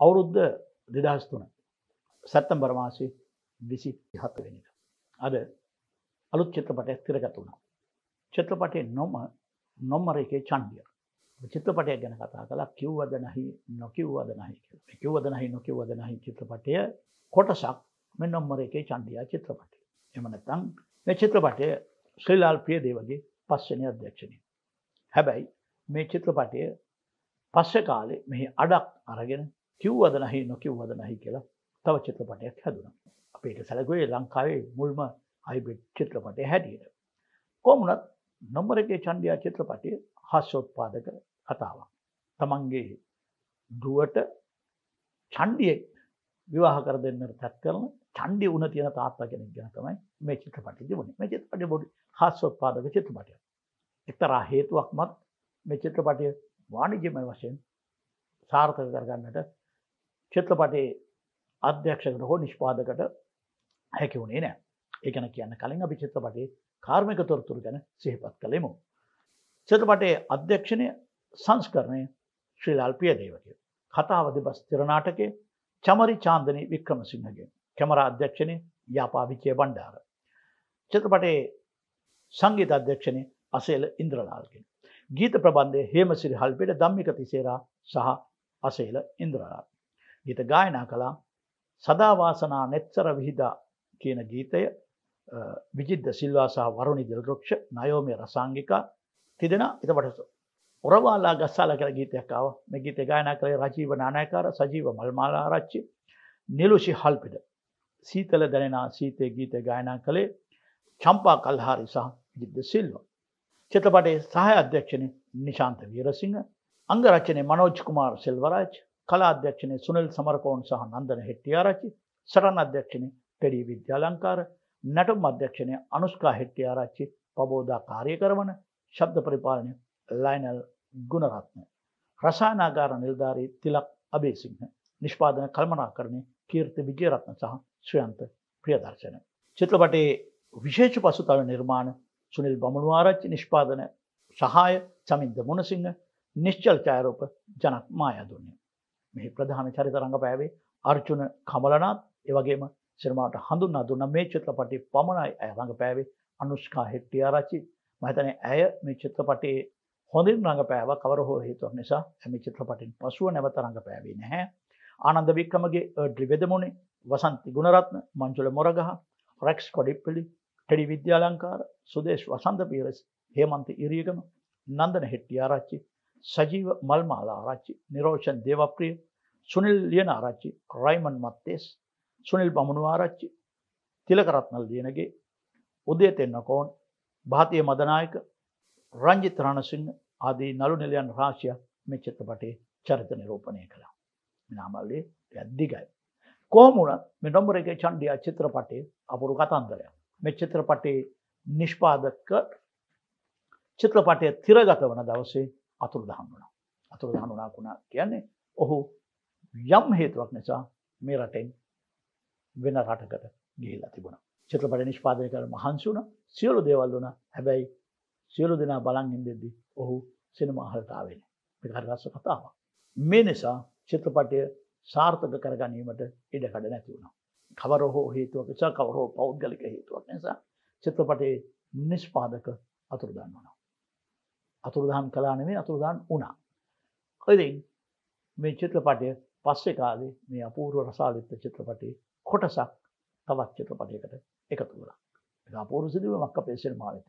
අවුරුද්ධ දෙදහස් තුන සැත්තම්බර මාසේ විසි හත්වෙනික. අද අලුත් චිත්‍රපටයක් තිරගත වුණා. චිත්‍රපටය නොම නොම්මර එකේ චන්ඩිය. චිත්‍රපටයක් ගැන කතා කලා කිව්වද නහි නොකිව්වද නහි කිව්වද නහි නොකිව්වද නහි චිත්‍රපටය කොටසක් මෙ නොම්මර එකේ චන්ඩියා චිත්‍රපටය. එමනතම් මේ චිත්‍රපටය ශ්‍රීලාල් ප්‍රිය දේවගේ පස්සනය අධ්‍යක්ෂණය. හැබැයි මේ චිත්‍රපටය පස්ස කාලේ මෙහි අඩක් අරගෙන කිව්වද නහි නොකිව්වද නහි කියලා තව චිත්‍රපටයක් හැදුන. අපේට සැලකුවේ ලංකාවේ මුල්ම අයිබෙට් චිත්‍රපටය හැටියට. කොමුණත් නොම්බර එකේ චන්ඩියා චිත්‍රපටය හස්්‍යෝත්පාදක කතාවක්. තමන්ගේ දුවට චන්ඩියෙක් විවාහ කර දෙන්නට තැත් කරන චන්ඩි උන තියෙන තාත්තා කෙනෙක් ගැන තමයි මේ චිත්‍රපටය තිබුණේ මේ චිත්‍රපටය බොඩි හස්්‍යෝත්පාදක චිත්‍රපටය. එක්තරා හේතුවක් මත් මේ චිත්‍රපටය වාණිජමය වශයෙන් සාර්ථක කරගන්නට චිත්‍රපටයේ අධ්‍යක්ෂකට හෝ නිෂ්පාදකට හැකි වුණේ නෑ ඒකන කියන්න කලින් අපි චිත්‍රපටයේ කාර්මික තොරතුරු ගැන සිහිපත් කළෙමු. චිත්‍රපටයේ අධ්‍යක්ෂණය සංස්කරණය ශ්‍රීලාල්පිය දේවකය. කතාව දෙබස් තිරනාටකේ චමරි චාන්දනී වික්‍රමසිංහගේ කැමර අධ්‍යක්ෂණය යාපාවිචය බණ්ඩාර. චිත්‍රපටයේ සංගීත අධ්‍යක්ෂණය අසේල ඉන්ද්‍රලාල්ගෙන්. ගීත ප්‍රබන්ධය හේමසිරි හල්පෙට දම්මික තිසේරා සහ අසේල ඉන්ද්‍රලාල්. ගීත ගායනා කලා සදාවාසනා නෙත්සර විහිදා කියන ගීතය විජිද්ද සිල්වා සහ වරුණි දිල්රක්ෂ නයෝමය රසාංගිකා තිදෙන. එතපට ඔරවාලා ගස්සාල කර ගීතයක්කාව මේ ගීත ගායනා කළේ රජීව නානයකාර සජීව මල්මාලාරච්චි නිලුෂි හල්පිට සීතල දැනෙනා සීතය ගීත ගායනා කළේ චම්පා කල්හාරි සහ විජිද්ද සිල්වා. චිත්‍රපටයේ සහය අධ්‍යක්ෂණය නිශාන්ත වීරසිංහ අංගරචනය මනෝජ් කුමාර් සෙල්වරාජ් කලා අධ්‍යක්ෂණය සුනල් සමරකෝන් සහ නන්දන හෙට්ටියාරච්චි සටන් අධ්‍යක්ෂණය පෙඩී විද්‍යාලංකාර නැටුම් අධ්‍යක්ෂණය අනුස්කා හෙට්ටියාරච්චි පබෝධා කාරය කරවන ශබ්ද පරිපාලනය ලයිනල් ගුණරත්න. රසානාගාර නිල්ධාරී තිලක් අබේසිංහ නිෂ්පාදන කල්මනා කරණය කීර්ති විජයරත්න සහ ශ්‍රයන්ත ප්‍රියදර්ශන. චිත්‍රපටයේ විශේෂ පසුතව නිර්මාණ සුනිල් බමුණුවාරච්චි නිෂ්පාදන සහාය චමින්ද මුණසිංහ නිශ්චල් චායරෝප ජනක් මායදුන්නේ. මෙහි ප්‍රධාන චරිත රඟ පෑවේ අර්ජුන කමලනාත් ඒවගේම සිනමාට හඳුන්නා දුන්න මේ චිත්‍රපටි පමණයි ඇය රඟ පෑවේ අනුෂ්කා හෙට්ටියාරච්චි මහිතන ඇය මේ චිත්‍රපටයේ හොඳින් රඟ පෑව කවර හෝ හේතුවක් නිසා ඇම චිත්‍රපටින් පසුව නැවත රඟ පෑවේ නැහැ. ආනන්ද වික්‍රමගේ ඩ්‍රි වෙදමුණේ Wasanthi Gunaratne Manjula Moragaha Rex Kodippili Teddy Vidyalankara Sudesh Wasantha Peiris Hemantha Iriyagama Nandana Hettiarachchi Sajeewa Malmala Arachchi Niroshan Devapriya Sunil Liyana Arachchi Raymond මත්තේස් Sunil බමුණු ආරච්චි තිලකරත්නල් දියනගේ උදේ තෙන්නකෝන් භාතිය මදනායක රංජිත රණසිංහ ආදී නළු නිලයන් රාශිය මේ චිත්‍රපටයේ චරිත නිරූපණය කළා. නාමල්ලේ ඇද්දිගයි. කොහමුණ මෙනොම්බර එක චන්ඩියා චිත්‍රපටයේ අපුරු කතන්දරයක්. මේ චිත්‍රපටයේ නිෂ්පාදක චිත්‍රපටය තිරගත වන දවසේ අතුරු දහන් වුණා. අතුරු දහන් වුණා කුණා කියන්නේ ඔහු යම් හේතුවක් නිසා මේ රටෙන් වෙන රටකට ගිහිල්ලා තිබුණා. චිත්‍රපට නිෂ්පාදනය කර මහන්සි වුණා. සියලු දේවල් වුණා. හැබැයි සියලු දෙනා බලන් ඉඳෙද්දි ඔහු සිනමා හලට ආවේ නැහැ. මේක හරි රස කතාවක්. මේ නිසා චිත්‍රපටය සාර්ථක කරගැනීමට ඉඩකඩ නැති වුණා. කවර හෝ හේතුවක් නිසා කවර හෝ පෞද්ගලික හේතුවක් නිසා චිත්‍රපටයේ නිෂ්පාදක අතුරුදන් වුණා. අතුරුදහන් කලා නෙමේ අතුරුදන් වුණා. ඉතින් මේ චිත්‍රපටය පස්සේ කාලේ මේ අපූර්ව රසාලිත්ත චිත්‍රපටයේ කොටසක් තවත් චිත්‍රපටයකට එකතු කළා. ඒක අපූර්ව සිදුවීමක් අපේ සිනමාවේ.